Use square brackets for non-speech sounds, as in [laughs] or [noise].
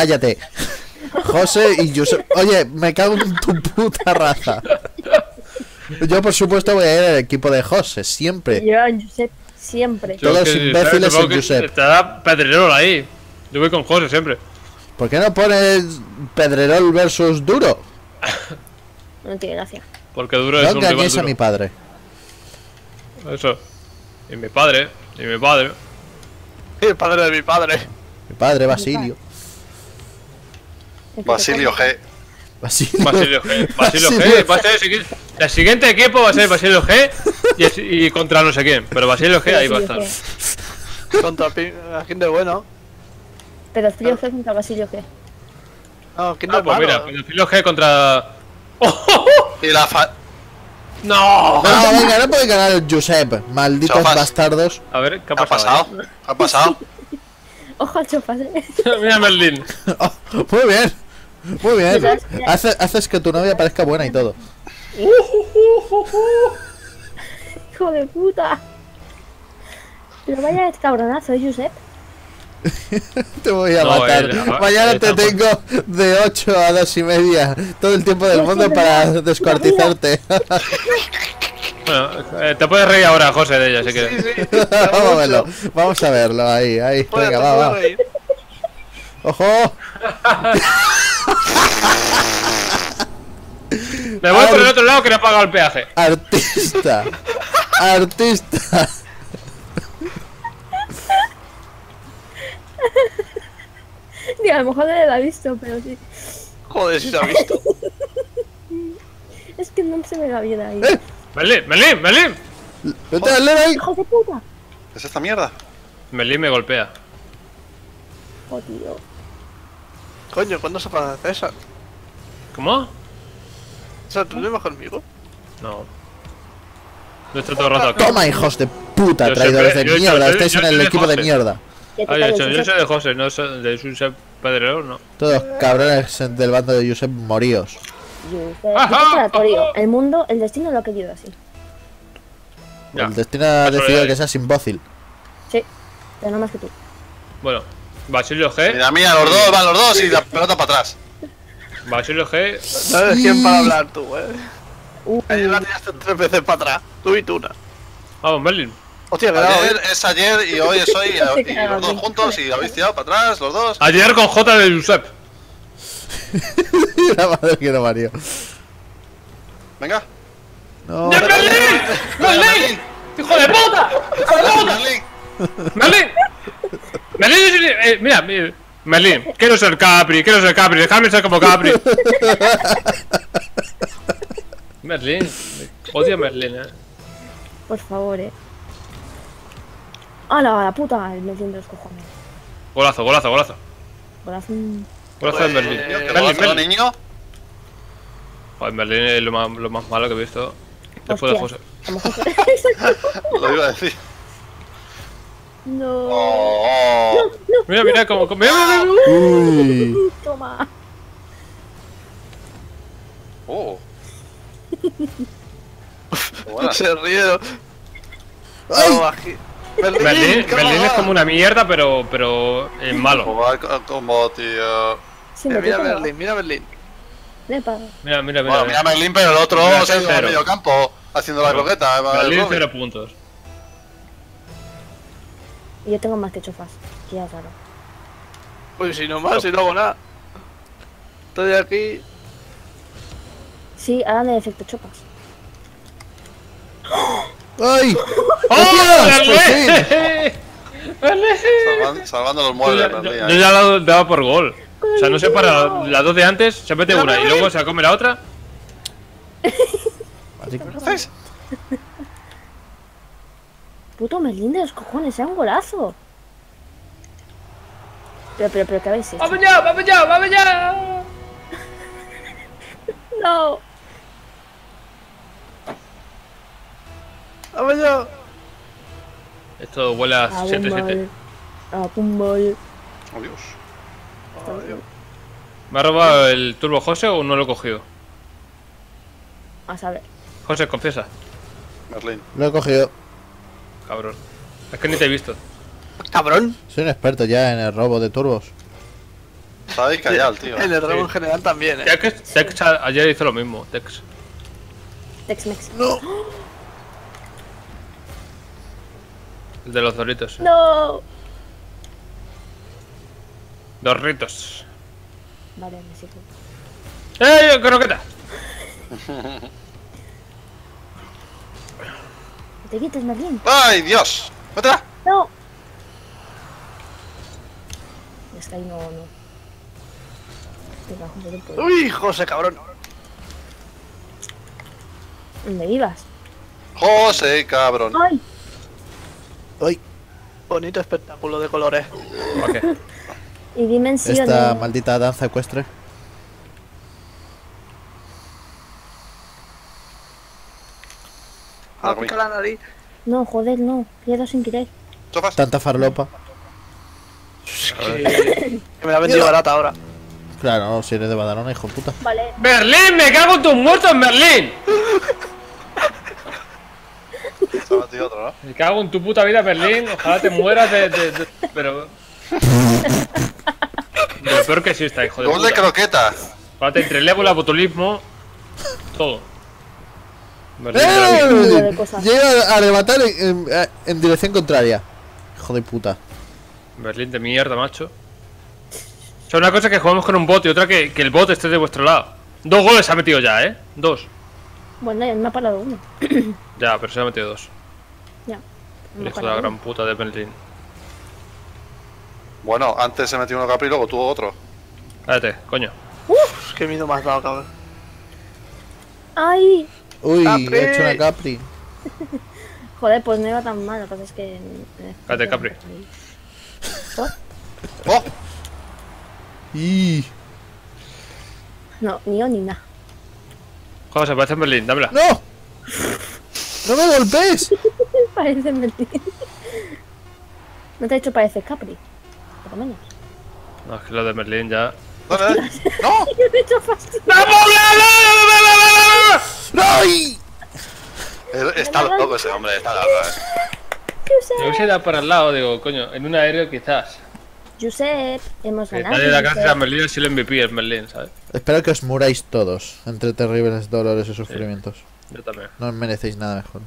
Cállate. José y Josep. Oye, me cago en tu puta raza. Yo, por supuesto, voy a ir al equipo de José, siempre. Yo, Josep, siempre. Todos los imbéciles en Josep. Estará Pedrerol ahí. Yo voy con José siempre. ¿Por qué no pones Pedrerol versus Duro? No tiene gracia. Porque Duro No es un rival engañes a duro. mi padre. Eso. Y mi padre. Y mi padre. El padre de mi padre. Mi padre, Basilio. Basilio G. Basilio. Basilio G. [laughs] Basilio Basilio G. Va a ser el siguiente. Equipo va a ser Basilio G. Y, es- y contra no sé quién. Pero Basilio G ahí va a estar. G. Contra Pi- a gente bueno. Pero Frío G contra Basilio G. No, Ah, pues mira, Basilio G contra. Y la fa... ¡No! No, venga, no puede ganar el Josep. Malditos Chofas. bastardos. A ver, ¿qué ¿Qué ha ha pasado? pasado? ¿Qué ha pasado? [laughs] Ojo al chofas, eh. [laughs] Mira Merlin. Oh, muy bien. Muy bien. ¿Sabes qué? Hace- haces que tu novia parezca buena y todo. [laughs] Hijo de puta. Pero vaya cabronazo, ¿eh, Josep? [laughs] Te voy a No, matar. él- Mañana él te tampoco. tengo de 8 a 2 y media. Todo el tiempo del mundo para descuartizarte. [laughs] Bueno, eh, te puedes reír ahora, José, de ella, si quieres. Vamos a verlo. Vamos a verlo. Ahí, ahí. Venga, va, va. ¡Ojo! Me voy por el otro lado que no he pagado el peaje. Artista. Artista. Digo, a lo mejor no le he visto, pero sí. Joder, si se ha visto. Es que no se me da bien ahí. Eh. Merlin, Merlin, Merlin. Vete al ahí. ¡Hijo de puta! ¿Qué es esta mierda? Merlin me golpea. Oh, tío. Coño, ¿cuándo se para César? ¿Cómo? César, ¿tú no vas conmigo? No. No estoy todo el rato aquí. Toma, hijos de puta, Yo traidores siempre- de yo- mierda. yo- Estáis en el equipo de mierda. Ah, yo yo soy de José, no soy de Josep Pedrero, no. Todos cabrones del bando de Josep moríos. Josep. El mundo, el destino lo ha querido así. Ya. El destino ha decidido que seas imbécil. Sí. Pero no más que tú. Bueno, Basilio G. Mira, mira, los dos, van los dos y la pelota para atrás. Basilio G. ¿Sabes quién para hablar tú, eh? Uh, Ayer la tiraste tres veces para atrás. Tú y tú una. Vamos, Merlin. Hostia, Ayer es ayer y hoy es hoy y, [laughs] los dos juntos y habéis tirado para atrás, los dos. Ayer con J de Josep. [laughs] La madre que no parió. Venga. No. ¡Ya, Merlin! ¡Merlin! ¡Hijo de puta! ¡Hijo de puta! Merlin, ¡Merlin! ¡Merlin! eh, mira, mira. Merlin, quiero ser Capri, quiero ser Capri, dejadme ser como Capri. [laughs] Merlin, odio a Merlin, eh. por favor, eh. ¡Hala, la puta! Me siento los cojones. Golazo, golazo, golazo. Corazón. Golazo de Merlin. ¿qué Merlin, golazo, Merlin. niño? Joder, Merlin es lo más, lo más malo que he visto. Después de José. Hostias. A lo mejor- [laughs] Lo iba a decir. No. Oh, oh. Mira, mira, como. como- Mira, mira, mira. Uy. Toma. Oh. [laughs] Se ríe. ¿no? ¡Ay! Merlin, ¿qué Merlin es como una mierda, pero. pero. es malo. Jugar co- como tío. Sí, Eh, mira. Berlín, mira Berlín. Lepa. Mira, mira, mira. Bueno, mira Merlin, pero el otro Mira, se ha ido al cero. medio campo haciendo la croqueta. eh, Robin. cero puntos. Y yo tengo más que chofas. Que ya es raro. Pues si no más, si no hago nada. Estoy aquí. Sí, ahora de efecto chopas. ¡Ay! [laughs] ¡Oh. Merlin. Salvan- salvando los muebles, yo- ya la he dado por gol. O sea, no se para las dos de antes, se mete una y luego se come la otra. [laughs] ¿Qué haces? Puto Merlín de los cojones, era un golazo. Pero, pero, pero, ¿qué habéis hecho? ¡Vamos ya, vamos ya, vamos ya! [laughs] No. ¡Vamos yo! Esto huele a A 7-7. A Pumbol. Oh, Dios. ¿Me ha robado el turbo José o no lo he cogido? A saber. José, confiesa. Merlin. Lo he cogido. Cabrón. Es que ni te he visto. ¡Cabrón! Soy un experto ya en el robo de turbos. Sabéis callar, tío. En el Sí. en general también, eh. Tex, Tex ayer hizo lo mismo, Tex. Tex-Mex. No. El de los doritos. eh. No. Dorritos. Vale, me sigo. ¡Eh, croqueta! [laughs] Te quites, Merlín. ¡Ay, Dios! ¡Métela! No. Es que ahí no, no. Uy, José, cabrón. ¿Dónde vivas? José, cabrón. ¡Ay! Ay, Bonito espectáculo de colores. ¿Para qué? [laughs] Y dimensiones. esta maldita danza ecuestre. Pica la nariz. No, joder, no. Pierdo sin querer. ¿Sofas? Tanta farlopa. Que me la ha vendido barata ahora. Claro, si eres de Badalona, hijo de puta. Vale. ¡Merlín! ¡Me cago en tus muertos, otro, ¿no? Me cago en tu puta vida, Merlín. Ojalá te mueras de. de- de- pero. [laughs] Lo peor que exista, hijo de Gol de puta. croqueta. Párate entre el ébola, botulismo. Todo. ¡Eh! Llega a levantar en, en- en dirección contraria. Hijo de puta. Berlín de mierda, macho. O sea, una cosa es que jugamos con un bot y otra que, que el bot esté de vuestro lado. Dos goles se ha metido ya, ¿eh? Dos. Bueno, ya me ha parado uno. Ya, pero se ha metido dos. Ya. El Me ha hijo de la gran puta de Berlín. Bueno, antes se metió uno Capri y luego tuvo otro. Cállate, coño. Uf, qué miedo me has dado, cabrón. ¡Ay! Uy, Capri. he hecho una Capri. [laughs] Joder, pues no iba tan mal. Lo que pasa es que. Cállate, Capri. ¿Por? ¡Oh! Y... No, ni yo ni nada. Joder, se parece en Berlín, dámela. ¡No! ¡No me golpees! [laughs] Parece mentir. No te ha hecho parecer Capri. Por lo menos. No, es que lo de Berlín ya. [laughs] ¡No! Yo me he hecho fastidio. ¡Ay! Está loco ese hombre, está loco, eh. Me hubiese dado para el lado, digo, coño, en un aéreo quizás. Josep, hemos ganado. Dale la gracias a. Berlín, si el MVP es Berlín, ¿sabes? Espero que os muráis todos entre terribles dolores y sufrimientos. Yo también. No merecéis nada mejor.